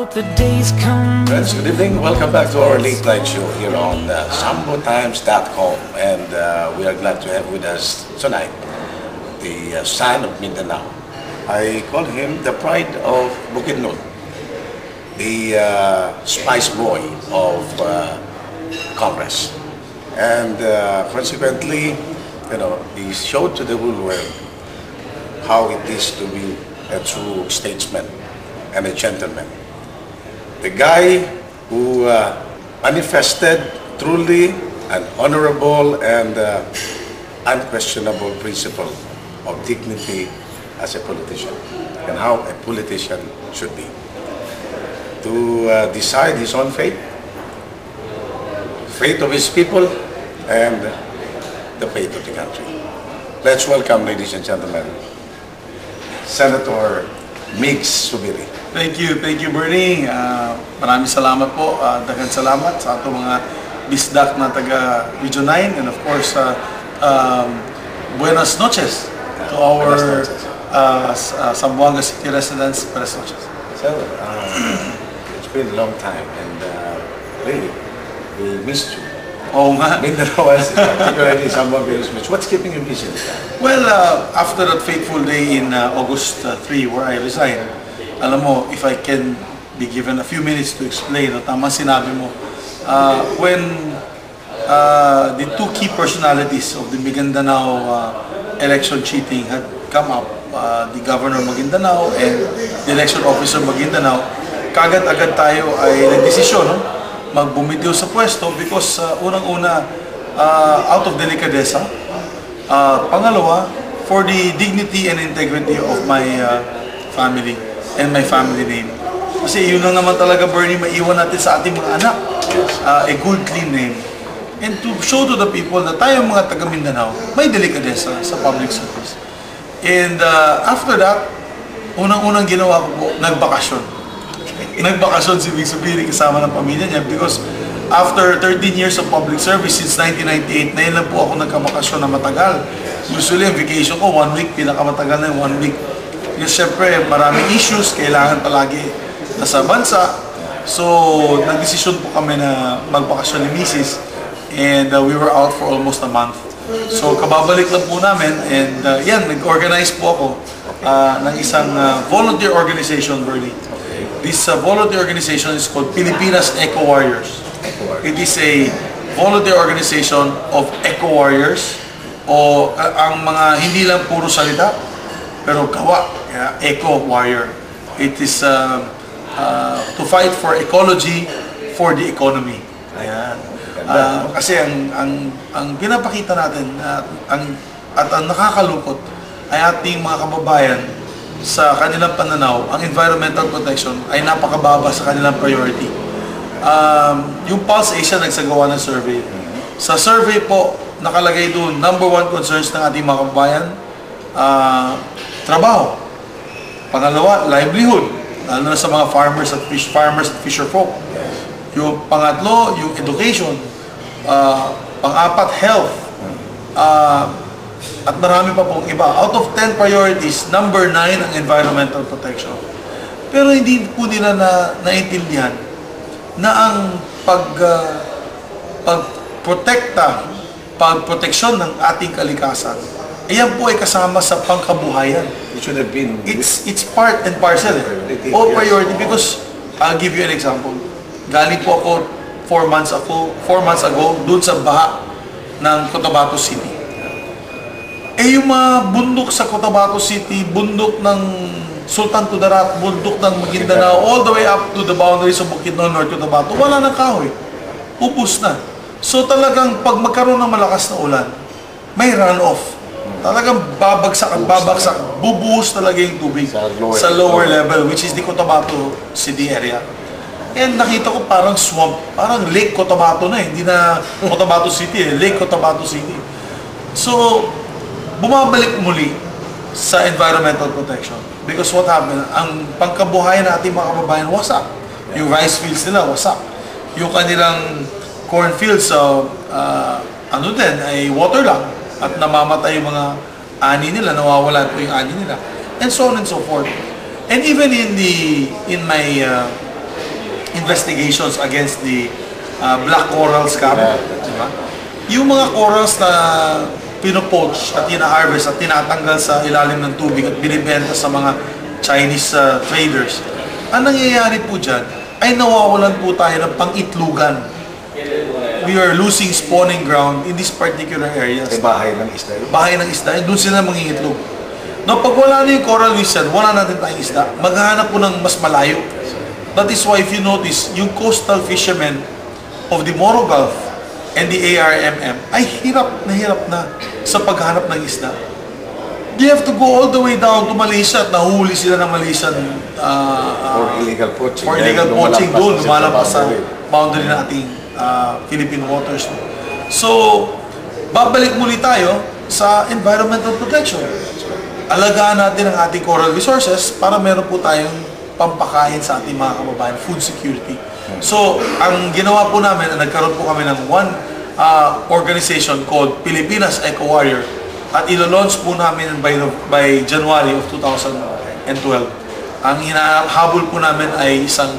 Hope the days come. Friends, good evening. Welcome back to our late night show here on uh, SamboTimes.com. And uh, we are glad to have with us tonight the uh, son of Mindanao. I call him the pride of Bukidnon, the uh, spice boy of uh, Congress. And uh, consequently, you know, he showed to the whole world how it is to be a true statesman and a gentleman. The guy who uh, manifested truly an honorable and uh, unquestionable principle of dignity as a politician and how a politician should be. To uh, decide his own fate, fate of his people, and the fate of the country. Let's welcome, ladies and gentlemen, Senator Mix Subiri. Thank you, thank you Bernie. Uh, maraming salamat po. Uh, daghang salamat sa ato mga bisdak na taga Region 9 and of course uh, um, buenas noches to our noches. uh, uh, Zamboanga City residents. Buenas noches. So, uh, it's been a long time and uh, really, we missed you. Oo nga. Mindanao has particularly someone very much. What's keeping you busy this time? Well, uh, after that fateful day in uh, August uh, 3 where I resigned, alam mo, if I can be given a few minutes to explain, no, tama sinabi mo, uh, when uh, the two key personalities of the Maguindanao uh, election cheating had come up, uh, the Governor Maguindanao and the election officer Maguindanao, kagad-agad tayo ay nagdesisyon, no? Magbumitiw sa pwesto because uh, unang-una, uh, out of delicadeza, Uh, pangalawa, for the dignity and integrity of my uh, family and my family name. Kasi yun lang naman talaga, Bernie, maiwan natin sa ating mga anak. Uh, a good, clean name. And to show to the people na tayo mga taga Mindanao, may delikadesa sa public service. And uh, after that, unang-unang ginawa ko nagbakasyon. Nagbakasyon si Vic Subiri kasama ng pamilya niya because after 13 years of public service since 1998, na yun lang po ako nagkabakasyon na matagal. Usually, ang vacation ko, one week, pinakamatagal na yung one week. Because syempre, maraming issues, kailangan palagi nasa bansa. So, nagdesisyon po kami na magbakasyon ni Mrs. And uh, we were out for almost a month. So, kababalik lang po namin and uh, yan, nag-organize po ako uh, ng isang uh, volunteer organization, Bernie. This uh, volunteer organization is called Pilipinas Eco Warriors. It is a volunteer organization of eco warriors o uh, ang mga hindi lang puro salita pero gawa, yeah, eco warrior. It is uh, uh, to fight for ecology for the economy. Ayan. Ah, kasi ang ang ang pinapakita natin at ang at ang nakakalungkot ay ating mga kababayan sa kanilang pananaw, ang environmental protection ay napakababa sa kanilang priority. Um, yung Pulse Asia nagsagawa ng survey. Sa survey po, nakalagay doon, number one concerns ng ating mga kababayan, ah, trabaho. Pangalawa, livelihood. Lalo na sa mga farmers at fish farmers at fisher folk. Yung pangatlo, yung education. Ah, pang-apat, health. Ah, at marami pa pong iba. Out of 10 priorities, number 9 ang environmental protection. Pero hindi po nila na naintindihan na ang pag ah, pagprotekta, pagproteksyon ng ating kalikasan, ayan po ay kasama sa pangkabuhayan. It should have been... It's it's part and parcel eh. Priority, O priority because I'll give you an example. Galing po ako four months ago, four months ago doon sa baha ng Cotabato City. Eh yung mga bundok sa Cotabato City, bundok ng Sultan Kudarat, bundok ng Maguindanao, all the way up to the boundaries of Bukidnon, North Cotabato, wala nang kahoy. Ubus na. So talagang pag magkaroon ng malakas na ulan, may runoff. Talagang babagsak at babagsak, bubuhos talaga yung tubig Sa lower- sa lower level, which is the Cotabato City area. And nakita ko parang swamp, parang Lake Cotabato na eh, hindi na Cotabato City eh, Lake Cotabato City. So, bumabalik muli sa environmental protection. Because what happened, ang pangkabuhayan ng ating mga kababayan wasak. Yung rice fields nila wasak. Yung kanilang cornfields, so, uh, ano din, ay water lang. At namamatay yung mga ani nila, nawawala po yung ani nila. And so on and so forth. And even in the in my uh, investigations against the uh, black coral scam, Yeah. di ba? Yung mga corals na pinopoach at ina-harvest at tinatanggal sa ilalim ng tubig at binibenta sa mga Chinese uh, traders, ang nangyayari po dyan ay nawawalan po tayo ng pang-itlugan. We are losing spawning ground in these particular areas Sa bahay ng isda yun. bahay ng isda, doon sila mangingitlog. No, pag wala na yung coral reef yan, wala natin tayong isda, maghahanap po ng mas malayo. That is why if you notice, yung coastal fishermen of the Moro Gulf and the ARMM ay hirap na hirap na sa paghanap ng isda. They have to go all the way down to Malaysia at nahuli sila ng Malaysian uh, Or illegal poaching. for illegal poaching doon, na sa boundary. ng ating ah, Philippine waters. So, babalik muli tayo sa environmental protection. Alagaan natin ang ating coral resources para meron po tayong pampakain sa ating mga kababayan, food security. So, ang ginawa po namin, nagkaroon po kami ng one ah, organization called Pilipinas Eco Warrior at ilo-launch po namin by, by January of 2012. Ang hinahabol po namin ay isang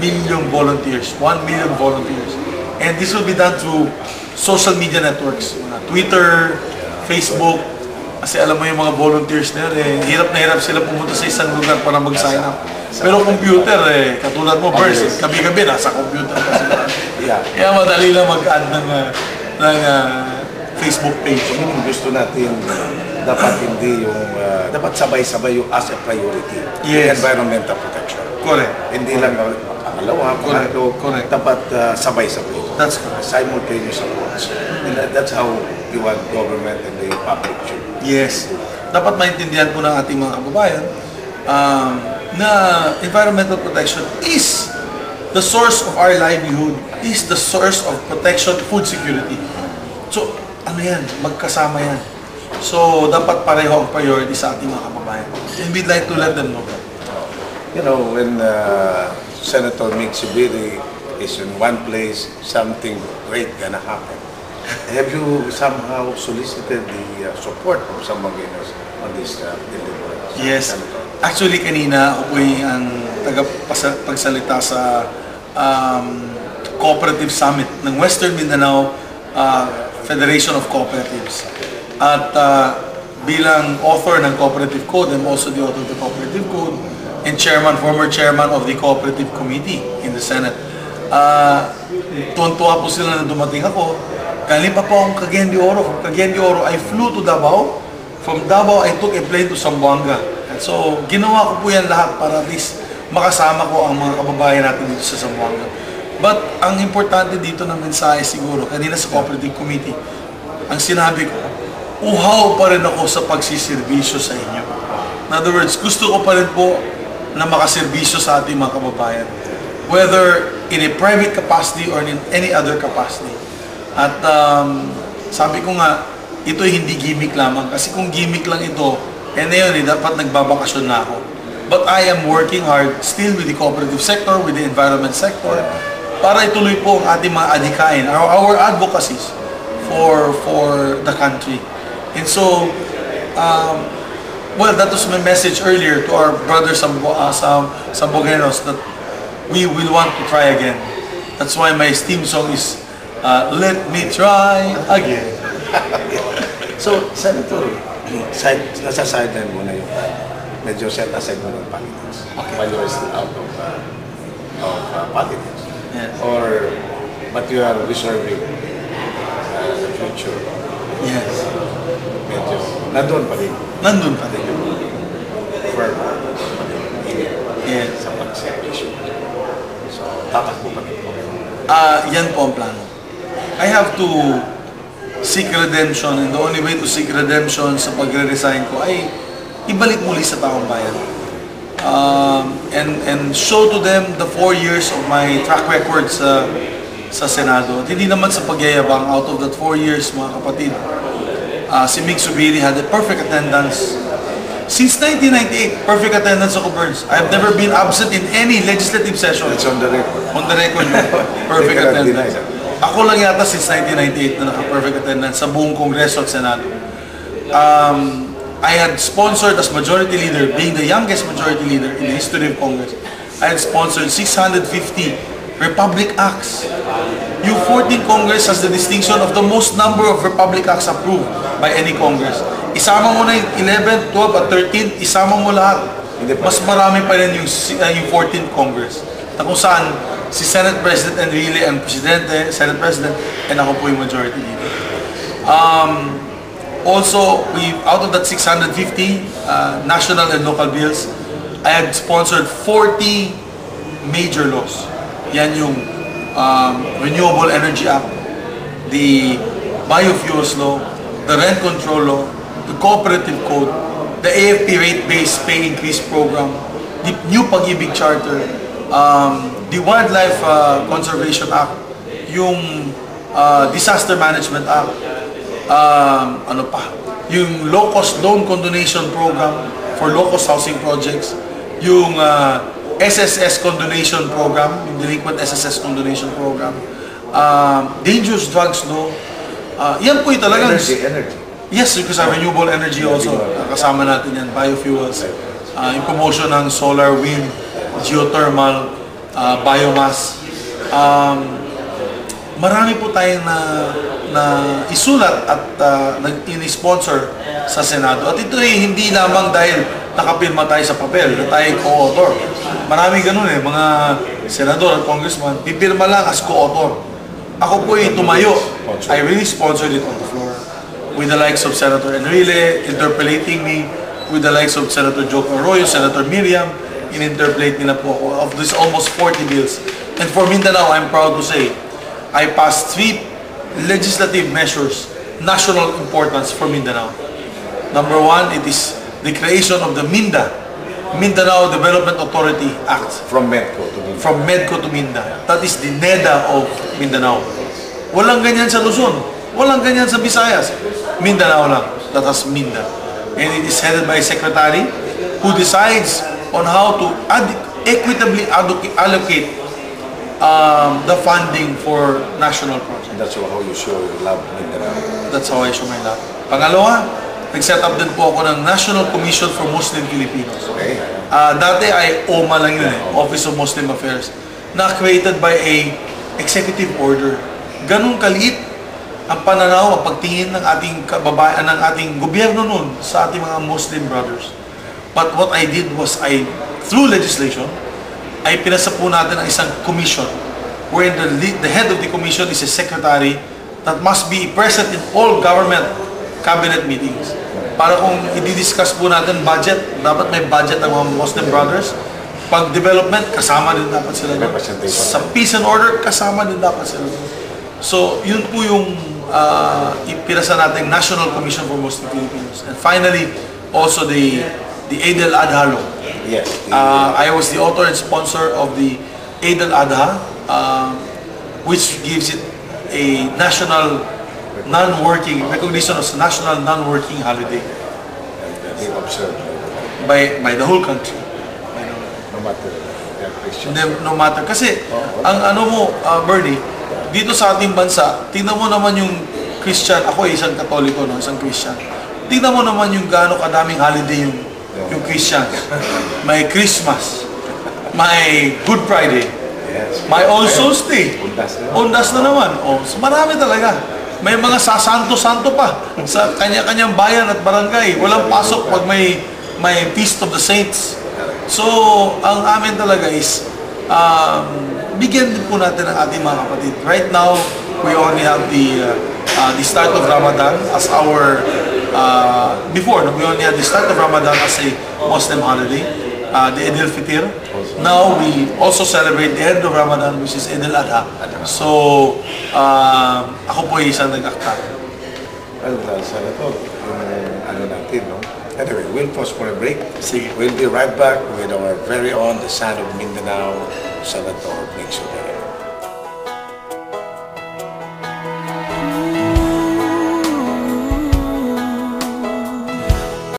million volunteers, 1 million volunteers. And this will be done through social media networks, Twitter, Facebook, kasi alam mo yung mga volunteers na yun, eh, hirap na hirap sila pumunta sa isang lugar para mag-sign up. Pero computer, eh, katulad mo, Bers, gabi-gabi nasa computer pa sila. Yeah. Kaya madali lang mag-add ng, ah, ng ah, Facebook page. Yung gusto natin, dapat hindi yung, ah, dapat sabay-sabay yung as a priority. Yes. Environmental protection. Correct. Hindi lang ah, pangalawa, Correct. pangatlo, Correct. dapat ah, sabay-sabay. That's correct. Simultaneous approach. And that- that's how you want government and the public should. Yes. Dapat maintindihan po ng ating mga kababayan um, na environmental protection is the source of our livelihood, is the source of protection, food security. So, ano yan? Magkasama yan. So, dapat pareho ang priority sa ating mga kababayan. And we'd like to let them know that. You know, when uh, Senator Mig Subiri is in one place, something great gonna happen. Have you somehow solicited the uh, support of some Maginos on this uh, deliverance? Yes. Senator? Actually, kanina ako po ang tagapagsalita sa um, Cooperative Summit ng Western Mindanao uh, Federation of Cooperatives. At uh, bilang author ng Cooperative Code, I'm also the author of the Cooperative Code and chairman, former chairman of the Cooperative Committee in the Senate. Uh, tuwan-tuwa po sila na dumating ako. Galing pa po akong Cagayan de Oro. From Cagayan de Oro, I flew to Davao. From Davao, I took a plane to Zamboanga. So, ginawa ko po yan lahat para at least makasama ko ang mga kababayan natin dito sa Zamboanga. But ang importante dito na mensahe siguro, kanina sa Cooperative Committee, ang sinabi ko, uhaw pa rin ako sa pagsiservisyo sa inyo. In other words, gusto ko pa rin po na makaserbisyo sa ating mga kababayan. Whether in a private capacity or in any other capacity. At um, sabi ko nga, ito hindi gimmick lamang. Kasi kung gimmick lang ito, eh na yun, eh, dapat nagbabakasyon na ako. But I am working hard still with the cooperative sector, with the environment sector, para ituloy po ang ating mga adhikain, our, our advocacies for for the country. And so, um, well, that was my message earlier to our brothers Sambo, uh, Sam, Samboguenos that we will want to try again. That's why my theme song is uh, Let Me Try Again. So, Senator, side, nasa sideline mo na yung medyo set aside mo ng politics. While you're still out of, uh, of uh, politics. Yes. Or, but you are reserving uh, the future. Yes. Medyo, nandun pa rin. Nandun pa din. Firm. Yes. Sa pag-servisyo. So, tatakbo pa rin po. Ah, yan po ang plano. I have to seek redemption and the only way to seek redemption sa pagre-resign ko ay ibalik muli sa taong bayan. Um, and and show to them the four years of my track record sa sa Senado. At hindi naman sa pagyayabang out of that four years mga kapatid. ah, si Mig Subiri had a perfect attendance. Since 1998, perfect attendance ako, Burns. I have never been absent in any legislative session. It's on the record. On the record, perfect attendance. Ako lang yata since 1998 na naka-perfect attendance sa buong Kongreso at Senado. Um, I had sponsored as majority leader, being the youngest majority leader in the history of Congress, I had sponsored 650 Republic Acts. Yung 14 Congress has the distinction of the most number of Republic Acts approved by any Congress. Isama mo na yung 11, 12, at 13, isama mo lahat. Mas marami pa rin yung, uh, yung 14th Congress. Na kung saan si Senate President Enrile ang Presidente, Senate President, and ako po yung majority leader. Um, also, we out of that 650 uh, national and local bills, I had sponsored 40 major laws. Yan yung um, Renewable Energy Act, the Biofuels Law, the Rent Control Law, the Cooperative Code, the AFP Rate-Based Pay Increase Program, the new Pag-ibig Charter, um, the Wildlife uh, Conservation Act, yung uh, Disaster Management Act, um, ano pa, yung low-cost loan condonation program for low-cost housing projects, yung uh, SSS condonation program, yung delinquent SSS condonation program, um, dangerous drugs law, uh, yan po yung talagang... Energy, energy. Yes, because our renewable energy also, uh, kasama natin yan, biofuels, uh, yung promotion ng solar, wind, geothermal, uh, biomass. Um, marami po tayong na, na isulat at uh, nag sponsor sa Senado. At ito ay hindi lamang dahil nakapirma tayo sa papel na tayo ay co-author. Marami ganun eh, mga senador at congressman, pipirma lang as co-author. Ako po ay tumayo. I really sponsored it on the floor with the likes of Senator Enrile, interpolating me with the likes of Senator Joe Arroyo, Senator Miriam, in-interpolate nila po ako of this almost 40 bills. And for Mindanao, I'm proud to say, I passed three legislative measures, national importance for Mindanao. Number one, it is the creation of the MINDA, Mindanao Development Authority Act From Medco to Mindanao. from Medco to Minda. That is the NEDA of Mindanao. Walang ganyan sa Luzon. Walang ganyan sa Visayas. Mindanao lang. That has Minda. And it is headed by a secretary who decides on how to ad- equitably alloc- allocate um, the funding for national projects. And that's how you show you love. That's how I show my love. Pangalawa, nag-set up din po ako ng National Commission for Muslim Filipinos. Okay? Ah, dati ay OMA lang yun eh, Office of Muslim Affairs, na created by a executive order. Ganun kaliit ang pananaw, ang pagtingin ng ating kababayan, ng ating gobyerno noon sa ating mga Muslim brothers. But what I did was I, through legislation, ay pinasa po natin ang isang commission wherein the, lead, the head of the commission is a secretary that must be present in all government cabinet meetings. Para kung i-discuss po natin budget, dapat may budget ang mga Muslim brothers. Pag development, kasama din dapat sila doon. Sa peace and order, kasama din dapat sila doon. So, yun po yung uh, ipirasa natin National Commission for Muslim Filipinos. And finally, also the the Eid al-Adha law. Yes. Uh, I was the author and sponsor of the Eid al-Adha, um, which gives it a national non-working, recognition as a national non-working holiday and they observe by, by the whole country. no matter. Hindi, no matter. Kasi, ang ano mo, uh, Bernie, dito sa ating bansa, tingnan mo naman yung Christian, ako ay isang Katoliko, no, isang Christian. Tingnan mo naman yung gaano kadaming holiday yung, yung Christian. May Christmas, may Good Friday, Yes. may All Souls Day, Undas na. Undas na naman. Oh, marami talaga. May mga sasanto-santo pa sa kanya-kanyang bayan at barangay. Walang pasok pag may may Feast of the Saints. So, ang amin talaga is um, bigyan din po natin ang ating mga kapatid. Right now, we only have the uh, uh, the start of Ramadan as our uh, before, no, we only had the start of Ramadan as a Muslim holiday, uh, the Eid al-Fitr. Now we also celebrate the end of Ramadan which is Eid al-Adha. So, uh, ako po ay isang nag-akta. Well, uh, Senator, yung ano natin, no? Anyway, we'll pause for a break. Sige. We'll be right back with our very own, the son of Mindanao, Senator Soler.